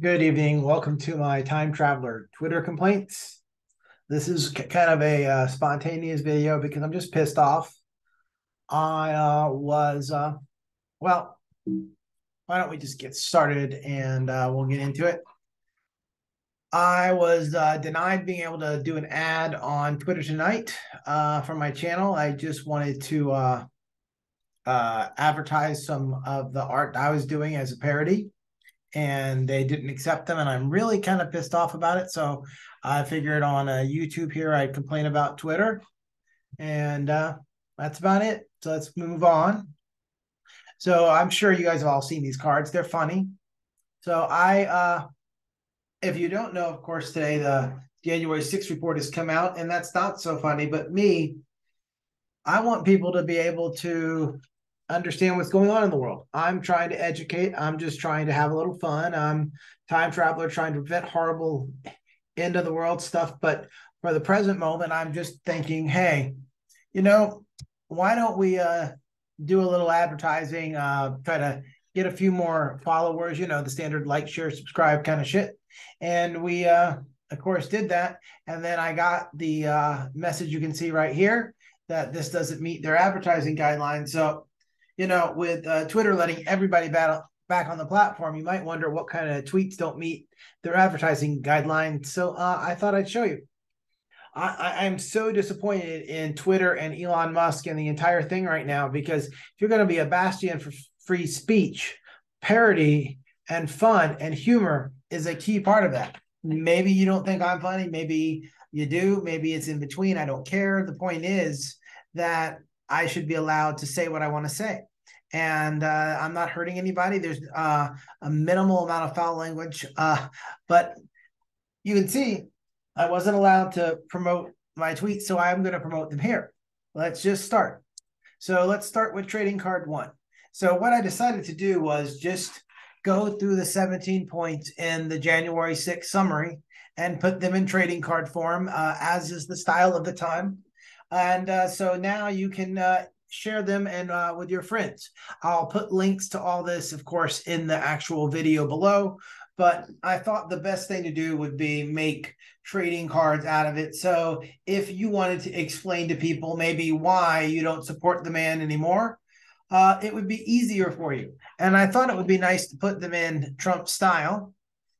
Good evening. Welcome to my time traveler Twitter complaints. This is kind of a uh, spontaneous video because I'm just pissed off. I uh, was, uh, well, why don't we just get started and uh, we'll get into it. I was uh, denied being able to do an ad on Twitter tonight uh, for my channel. I just wanted to advertise some of the art I was doing as a parody and they didn't accept them and i'm really kind of pissed off about it. So i figured on uh, youtube here i'd complain about twitter and uh, that's about it. So let's move on. So i'm sure you guys have all seen these cards. They're funny. So i uh, if you don't know of course today the january 6th report has come out and that's not so funny but me i want people to be able to understand what's going on in the world. I'm trying to educate. I'm just trying to have a little fun. I'm time traveler trying to prevent horrible end of the world stuff. But for the present moment, I'm just thinking, hey, you know, why don't we uh, do a little advertising, uh, try to get a few more followers, you know, the standard like, share, subscribe kind of shit. And we, uh, of course, did that. And then I got the uh, message you can see right here that this doesn't meet their advertising guidelines. So you know, with uh, Twitter letting everybody battle back on the platform, you might wonder what kind of tweets don't meet their advertising guidelines. So uh, I thought I'd show you. I, am so disappointed in Twitter and Elon Musk and the entire thing right now because if you're going to be a bastion for free speech, parody and fun and humor is a key part of that. Maybe you don't think I'm funny. Maybe you do. Maybe it's in between. I don't care. The point is that I should be allowed to say what I want to say. And uh, I'm not hurting anybody. There's uh, a minimal amount of foul language. Uh, but you can see I wasn't allowed to promote my tweets, so I'm going to promote them here. Let's just start. So let's start with trading card one. So what I decided to do was just go through the 17 points in the January 6th summary and put them in trading card form, uh, as is the style of the time. And uh, so now you can uh, share them and uh, with your friends. I'll put links to all this, of course, in the actual video below. But I thought the best thing to do would be make trading cards out of it. So if you wanted to explain to people maybe why you don't support the man anymore, uh, it would be easier for you. And I thought it would be nice to put them in Trump style.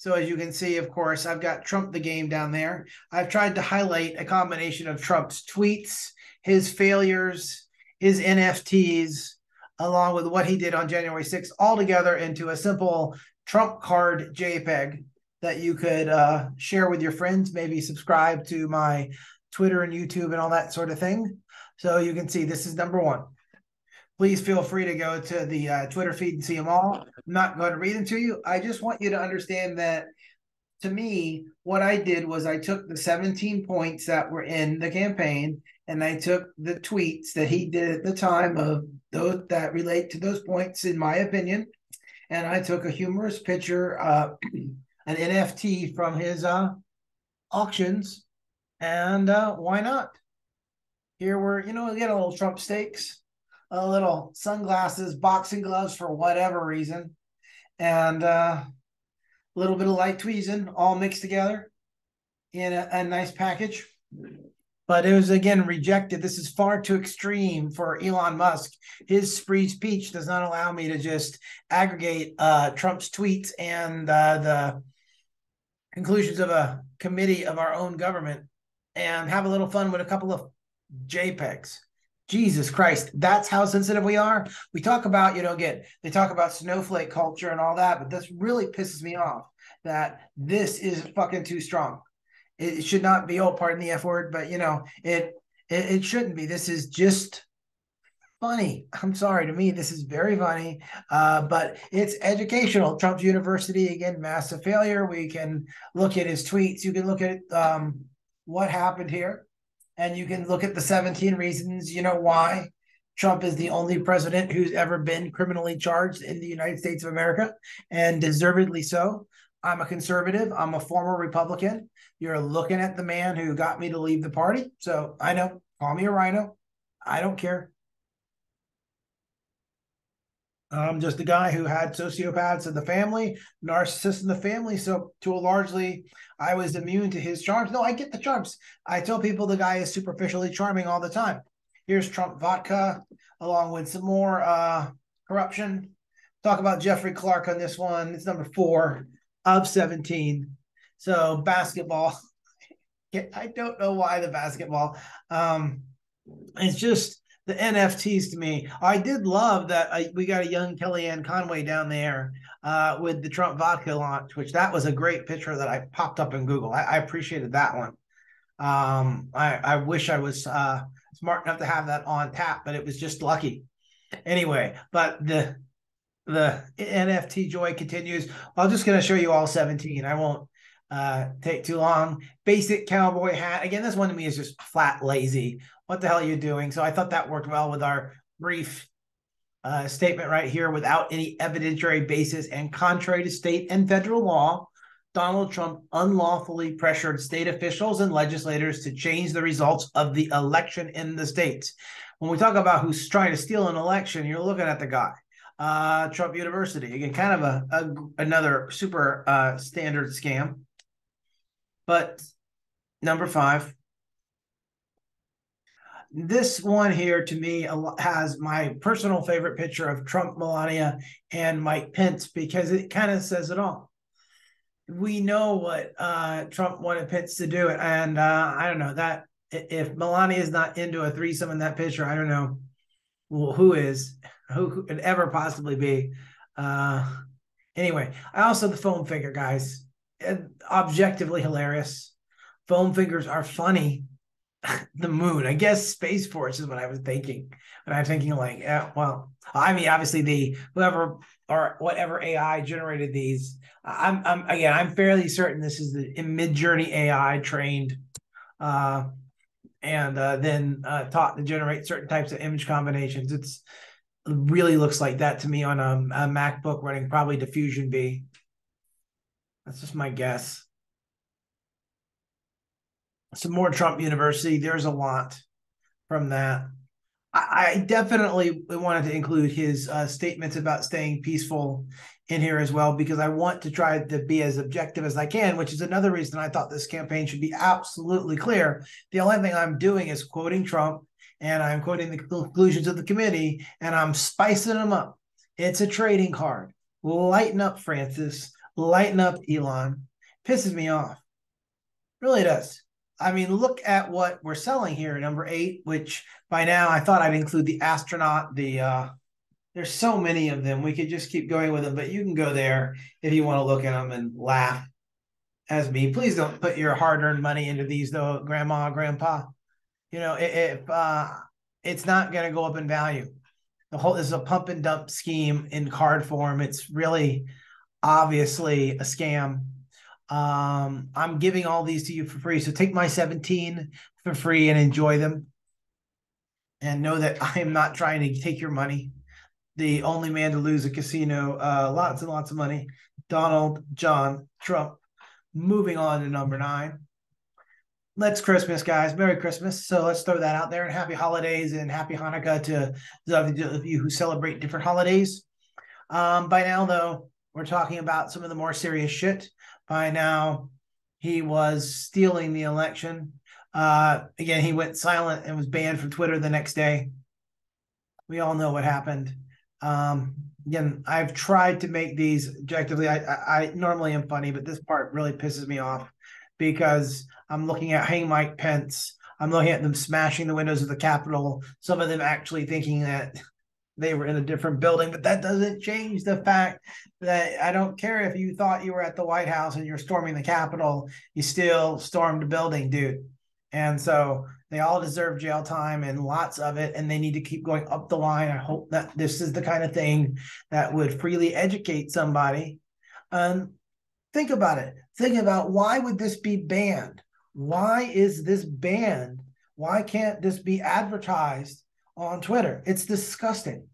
So as you can see, of course, I've got Trump the game down there. I've tried to highlight a combination of Trump's tweets, his failures, his NFTs, along with what he did on January 6th, all together into a simple Trump card JPEG that you could uh, share with your friends, maybe subscribe to my Twitter and YouTube and all that sort of thing. So you can see this is number one please feel free to go to the uh, Twitter feed and see them all. I'm not going to read them to you. I just want you to understand that to me, what I did was I took the 17 points that were in the campaign and I took the tweets that he did at the time of those that relate to those points, in my opinion. And I took a humorous picture, uh, an NFT from his uh, auctions. And uh, why not? Here we're, you know, get a little Trump Steaks a little sunglasses, boxing gloves for whatever reason, and uh, a little bit of light tweezing all mixed together in a, a nice package. But it was again rejected. This is far too extreme for Elon Musk. His free speech does not allow me to just aggregate uh, Trump's tweets and uh, the conclusions of a committee of our own government and have a little fun with a couple of JPEGs. Jesus Christ, that's how sensitive we are. We talk about, you know, again, they talk about snowflake culture and all that, but this really pisses me off that this is fucking too strong. It should not be, oh, pardon the F word, but you know, it, it, it shouldn't be. This is just funny. I'm sorry to me, this is very funny, uh, but it's educational. Trump's University again, massive failure. We can look at his tweets. You can look at um, what happened here and you can look at the 17 reasons, you know, why Trump is the only president who's ever been criminally charged in the United States of America, and deservedly so. I'm a conservative. I'm a former Republican. You're looking at the man who got me to leave the party. So I know, call me a RINO. I don't care. I'm just a guy who had sociopaths in the family, narcissists in the family. So, to a largely, I was immune to his charms. No, I get the charms. I tell people the guy is superficially charming all the time. Here's Trump vodka, along with some more uh, corruption. Talk about Jeffrey Clark on this one. It's number four of 17. So, basketball. I don't know why the basketball. Um, it's just the NFTs to me. I did love that I, we got a young Kellyanne Conway down there uh, with the Trump vodka launch, which that was a great picture that I popped up in Google. I, I appreciated that one. Um, I, I wish I was uh, smart enough to have that on tap, but it was just lucky. Anyway, but the the NFT joy continues. I'm just going to show you all 17. I won't uh, take too long. Basic cowboy hat. Again, this one to me is just flat lazy. What the hell are you doing? So I thought that worked well with our brief uh, statement right here without any evidentiary basis and contrary to state and federal law. Donald Trump unlawfully pressured state officials and legislators to change the results of the election in the states. When we talk about who's trying to steal an election, you're looking at the guy. Uh, Trump University again, kind of a, a another super uh, standard scam. But number five, this one here to me has my personal favorite picture of Trump, Melania, and Mike Pence because it kind of says it all. We know what uh, Trump wanted Pence to do, and uh, I don't know that if Melania is not into a threesome in that picture, I don't know well, who is, who could ever possibly be. Uh, anyway, I also the foam finger guys objectively hilarious. Foam fingers are funny. The moon, I guess Space Force is what I was thinking. And I'm thinking like, yeah, well, I mean, obviously the whoever or whatever AI generated these. I'm, I'm again, I'm fairly certain this is the Midjourney AI trained, uh, and uh, then uh, taught to generate certain types of image combinations. It's really looks like that to me on a, a MacBook running probably DiffusionBee. That's just my guess. Some more Trump University. There's a lot from that. I, I definitely wanted to include his uh, statements about staying peaceful in here as well because I want to try to be as objective as I can, which is another reason I thought this campaign should be absolutely clear. The only thing I'm doing is quoting Trump and I'm quoting the conclusions of the committee and I'm spicing them up. It's a trading card. Lighten up, Francis lighten up Elon. Pisses me off. Really does. I mean, look at what we're selling here, number eight, which by now I thought I'd include the astronaut, the uh there's so many of them. We could just keep going with them, but you can go there if you want to look at them and laugh as me. Please don't put your hard-earned money into these though, grandma, grandpa. You know, if uh it's not gonna go up in value. The whole this is a pump and dump scheme in card form. It's really obviously a scam. Um, I'm giving all these to you for free. So take my 17 for free and enjoy them. And know that I am not trying to take your money. The only man to lose a casino, uh, lots and lots of money. Donald John Trump. Moving on to number nine. Let's Christmas, guys. Merry Christmas. So let's throw that out there and happy holidays and happy Hanukkah to those of you who celebrate different holidays. Um, by now, though, we're talking about some of the more serious shit. By now, he was stealing the election. Uh, again, he went silent and was banned from Twitter the next day. We all know what happened. Um, again, I've tried to make these objectively. I, I, I normally am funny, but this part really pisses me off because I'm looking at Hang Mike Pence. I'm looking at them smashing the windows of the Capitol. Some of them actually thinking that they were in a different building, but that doesn't change the fact that I don't care if you thought you were at the White House and you're storming the Capitol, you still stormed the building, dude. And so they all deserve jail time and lots of it, and they need to keep going up the line. I hope that this is the kind of thing that would freely educate somebody. Um, think about it. Think about why would this be banned? Why is this banned? Why can't this be advertised on Twitter? It's disgusting.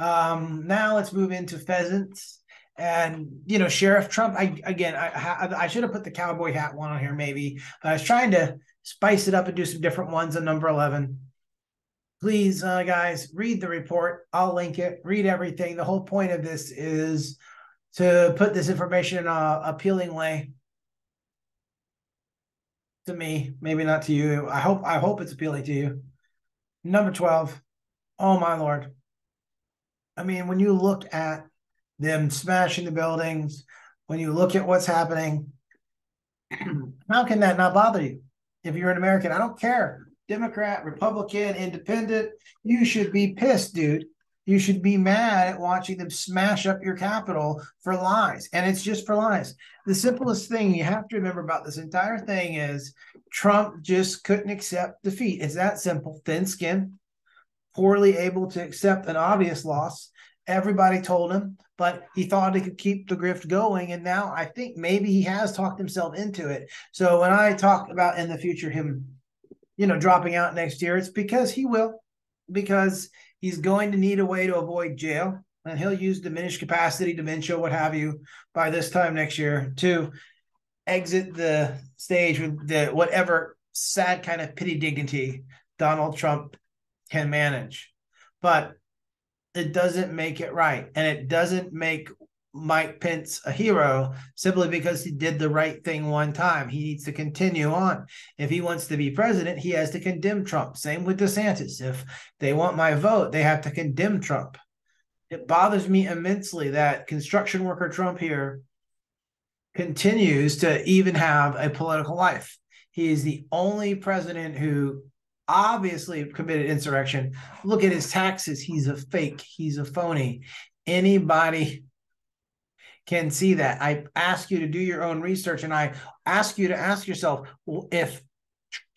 Um, now let's move into pheasants and you know Sheriff Trump. I again, I I should have put the cowboy hat one on here maybe. I was trying to spice it up and do some different ones on number eleven. please, uh, guys, read the report. I'll link it. Read everything. The whole point of this is to put this information in a appealing way to me, maybe not to you. I hope I hope it's appealing to you. Number 12. Oh my lord. I mean, when you look at them smashing the buildings, when you look at what's happening, how can that not bother you? If you're an American, I don't care. Democrat, Republican, Independent, you should be pissed, dude. You should be mad at watching them smash up your Capitol for lies. And it's just for lies. The simplest thing you have to remember about this entire thing is Trump just couldn't accept defeat. It's that simple. Thin skin, poorly able to accept an obvious loss. Everybody told him, but he thought he could keep the grift going. And now I think maybe he has talked himself into it. So when I talk about in the future him, you know, dropping out next year, it's because he will, because he's going to need a way to avoid jail. And he'll use diminished capacity, dementia, what have you, by this time next year to exit the stage with the whatever sad kind of pity dignity Donald Trump can manage. But it doesn't make it right. And it doesn't make Mike Pence a hero simply because he did the right thing one time. He needs to continue on. If he wants to be president, he has to condemn Trump. Same with DeSantis. If they want my vote, they have to condemn Trump. It bothers me immensely that construction worker Trump here continues to even have a political life. He is the only president who obviously committed insurrection. Look at his taxes. He's a fake. He's a phony. Anybody can see that. I ask you to do your own research and I ask you to ask yourself if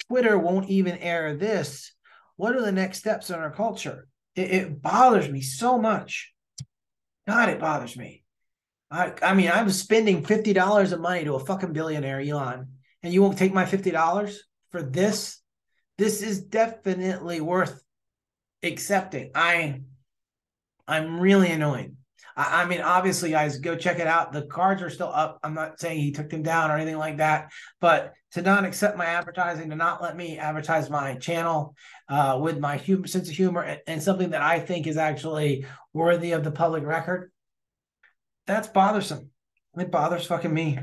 Twitter won't even air this, what are the next steps in our culture? It, it bothers me so much. God, it bothers me. I, I mean, I'm spending $50 of money to a fucking billionaire, Elon, and you won't take my $50 for this? This is definitely worth accepting. I I'm really annoyed. I, I, mean, obviously, guys, go check it out. The cards are still up. I'm not saying he took them down or anything like that, but to not accept my advertising, to not let me advertise my channel uh, with my humor, sense of humor and, and something that I think is actually worthy of the public record, that's bothersome. It bothers fucking me.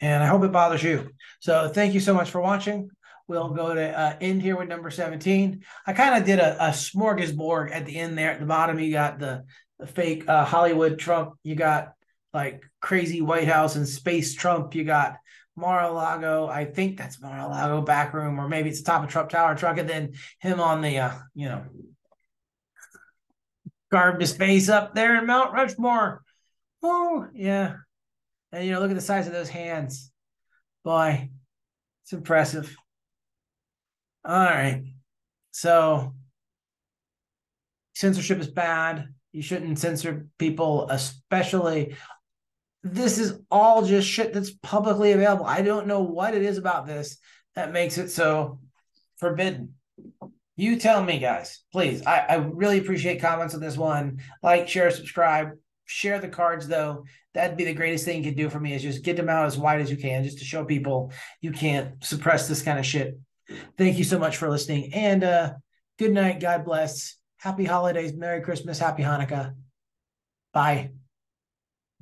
And I hope it bothers you. So thank you so much for watching. We'll go to uh, end here with number 17. I kind of did a, a smorgasbord at the end there. At the bottom, you got the, the fake uh, Hollywood Trump. You got like crazy White House and space Trump. You got Mar-a-Lago. I think that's Mar-a-Lago back room, or maybe it's the top of Trump Tower truck, and then him on the, uh, you know, carved his face up there in Mount Rushmore. Oh, yeah. And, you know, look at the size of those hands. Boy, it's impressive. All right. So censorship is bad. You shouldn't censor people, especially. This is all just shit that's publicly available. I don't know what it is about this that makes it so forbidden. You tell me, guys, please. I, I really appreciate comments on this one. Like, share, subscribe, share the cards, though. That'd be the greatest thing you could do for me is just get them out as wide as you can, just to show people you can't suppress this kind of shit Thank you so much for listening. And uh, good night. God bless. Happy holidays. Merry Christmas. Happy Hanukkah. Bye.